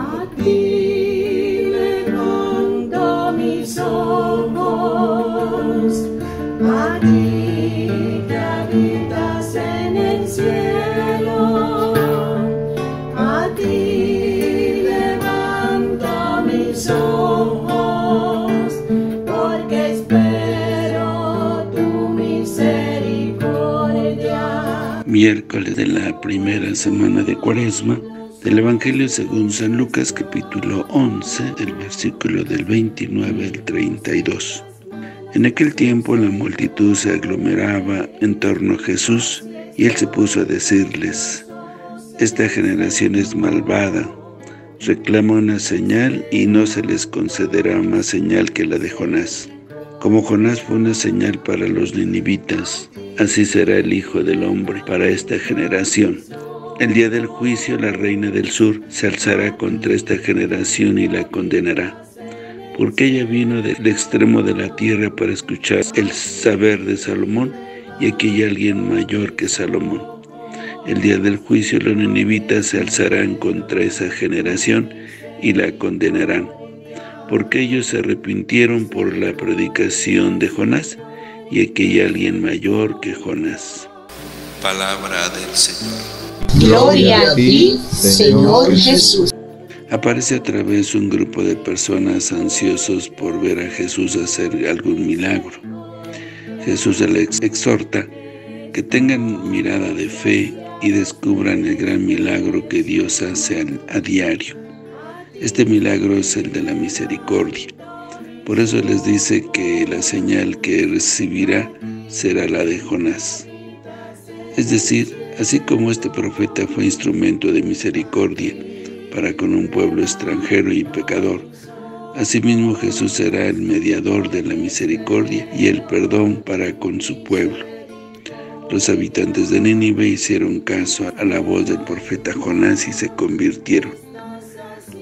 A ti levanto mis ojos, a ti que habitas en el cielo, a ti levanto mis ojos, porque espero tu misericordia. Miércoles de la primera semana de Cuaresma del Evangelio según San Lucas capítulo 11 del versículo del 29 al 32. En aquel tiempo la multitud se aglomeraba en torno a Jesús y él se puso a decirles, Esta generación es malvada, reclama una señal y no se les concederá más señal que la de Jonás. Como Jonás fue una señal para los ninivitas, así será el Hijo del Hombre para esta generación. El día del juicio la reina del sur se alzará contra esta generación y la condenará, porque ella vino del extremo de la tierra para escuchar el saber de Salomón, y aquí hay alguien mayor que Salomón. El día del juicio los ninivitas se alzarán contra esa generación y la condenarán, porque ellos se arrepintieron por la predicación de Jonás, y aquí hay alguien mayor que Jonás. Palabra del Señor. Gloria a ti, Señor Jesús. Aparece otra vez un grupo de personas ansiosos por ver a Jesús hacer algún milagro. Jesús les exhorta que tengan mirada de fe y descubran el gran milagro que Dios hace a diario. Este milagro es el de la misericordia. Por eso les dice que la señal que recibirá será la de Jonás. Es decir, así como este profeta fue instrumento de misericordia para con un pueblo extranjero y pecador, asimismo Jesús será el mediador de la misericordia y el perdón para con su pueblo. Los habitantes de Nínive hicieron caso a la voz del profeta Jonás y se convirtieron.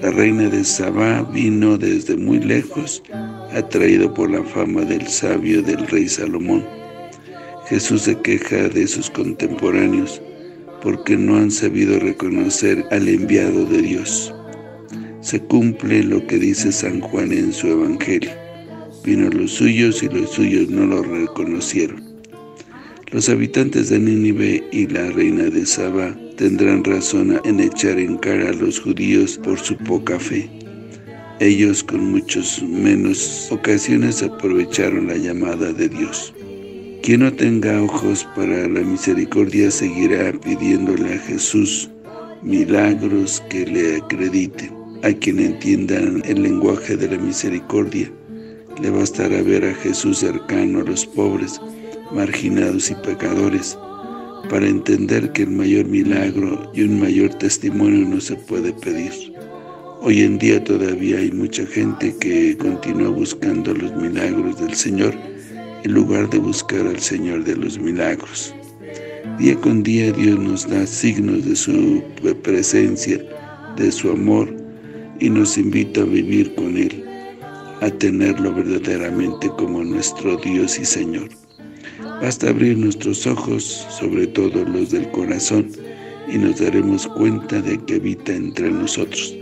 La reina de Sabá vino desde muy lejos, atraído por la fama del sabio del rey Salomón. Jesús se queja de sus contemporáneos porque no han sabido reconocer al enviado de Dios. Se cumple lo que dice San Juan en su Evangelio. Vino los suyos y los suyos no lo reconocieron. Los habitantes de Nínive y la reina de Saba tendrán razón en echar en cara a los judíos por su poca fe. Ellos con muchas menos ocasiones aprovecharon la llamada de Dios. Quien no tenga ojos para la misericordia seguirá pidiéndole a Jesús milagros que le acrediten. A quien entiendan el lenguaje de la misericordia, le bastará ver a Jesús cercano a los pobres, marginados y pecadores, para entender que el mayor milagro y un mayor testimonio no se puede pedir. Hoy en día todavía hay mucha gente que continúa buscando los milagros del Señor, en lugar de buscar al Señor de los milagros. Día con día Dios nos da signos de su presencia, de su amor, y nos invita a vivir con Él, a tenerlo verdaderamente como nuestro Dios y Señor. Basta abrir nuestros ojos, sobre todo los del corazón, y nos daremos cuenta de que habita entre nosotros.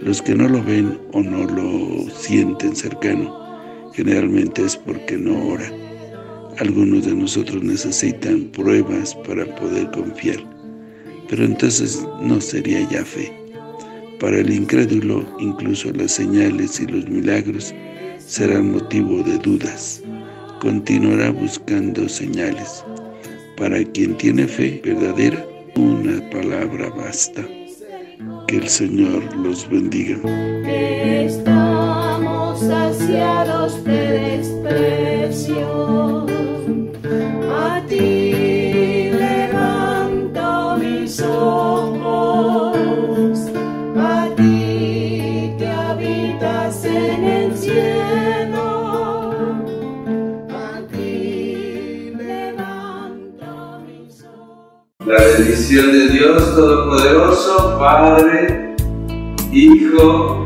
Los que no lo ven o no lo sienten cercano, generalmente es porque no oran. Algunos de nosotros necesitan pruebas para poder confiar, pero entonces no sería ya fe. Para el incrédulo, incluso las señales y los milagros serán motivo de dudas. Continuará buscando señales. Para quien tiene fe verdadera, una palabra basta. Que el Señor los bendiga. Saciados de desprecio. A ti levanto mis ojos, a ti que habitas en el cielo. A ti levanto mis ojos. La bendición de Dios Todopoderoso, Padre, Hijo